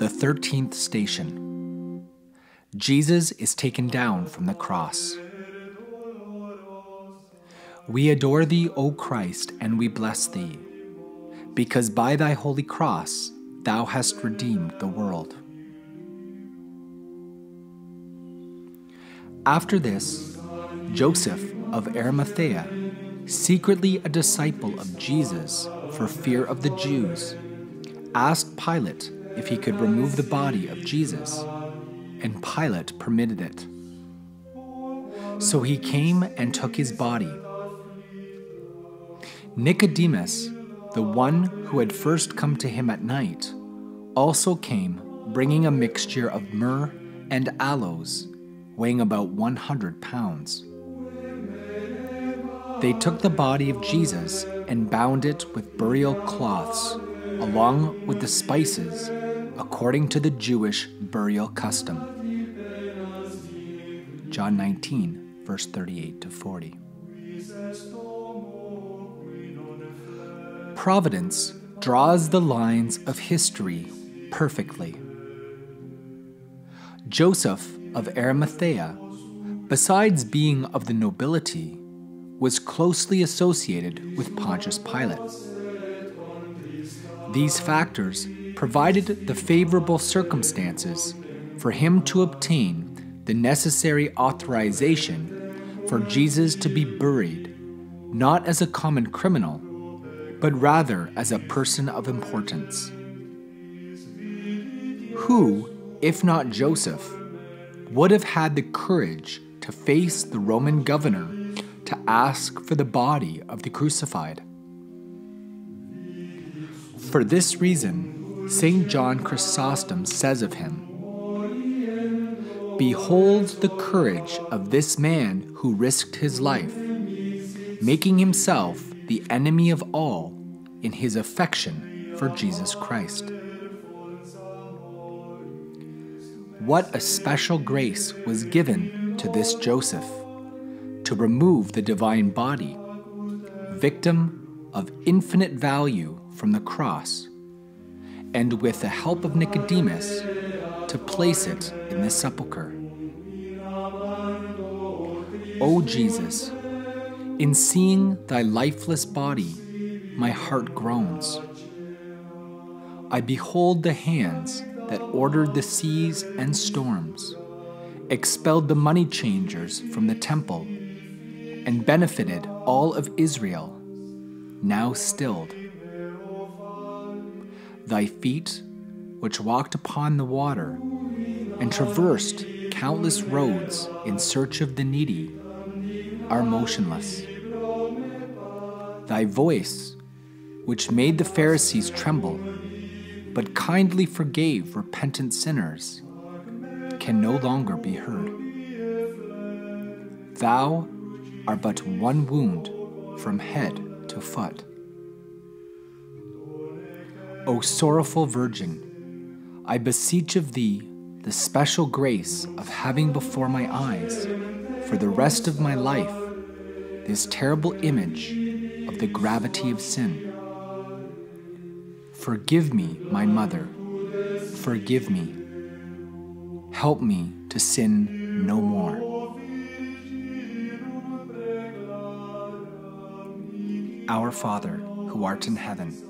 The 13th station. Jesus is taken down from the cross. We adore thee, O Christ, and we bless thee, because by thy holy cross thou hast redeemed the world. After this, Joseph of Arimathea, secretly a disciple of Jesus for fear of the Jews, asked Pilate if he could remove the body of Jesus, and Pilate permitted it. So he came and took his body. Nicodemus, the one who had first come to him at night, also came bringing a mixture of myrrh and aloes, weighing about 100 pounds. They took the body of Jesus and bound it with burial cloths, along with the spices according to the Jewish burial custom. John 19, verse 38 to 40. Providence draws the lines of history perfectly. Joseph of Arimathea, besides being of the nobility, was closely associated with Pontius Pilate. These factors provided the favorable circumstances for him to obtain the necessary authorization for Jesus to be buried, not as a common criminal, but rather as a person of importance. Who, if not Joseph, would have had the courage to face the Roman governor to ask for the body of the crucified? For this reason, St. John Chrysostom says of him Behold the courage of this man who risked his life, making himself the enemy of all in his affection for Jesus Christ. What a special grace was given to this Joseph to remove the divine body, victim of infinite value, from the cross and with the help of Nicodemus, to place it in the sepulchre. O Jesus, in seeing thy lifeless body, my heart groans. I behold the hands that ordered the seas and storms, expelled the money changers from the temple, and benefited all of Israel, now stilled thy feet, which walked upon the water, and traversed countless roads in search of the needy, are motionless. Thy voice, which made the Pharisees tremble, but kindly forgave repentant sinners, can no longer be heard. Thou art but one wound from head to foot. O sorrowful Virgin, I beseech of thee the special grace of having before my eyes, for the rest of my life, this terrible image of the gravity of sin. Forgive me, my mother, forgive me. Help me to sin no more. Our Father, who art in heaven,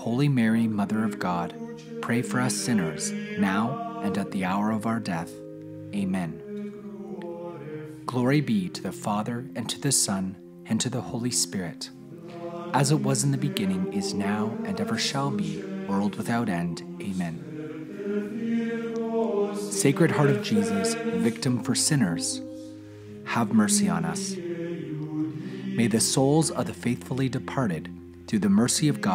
Holy Mary, Mother of God, pray for us sinners, now and at the hour of our death. Amen. Glory be to the Father, and to the Son, and to the Holy Spirit, as it was in the beginning, is now, and ever shall be, world without end. Amen. Sacred Heart of Jesus, victim for sinners, have mercy on us. May the souls of the faithfully departed, through the mercy of God,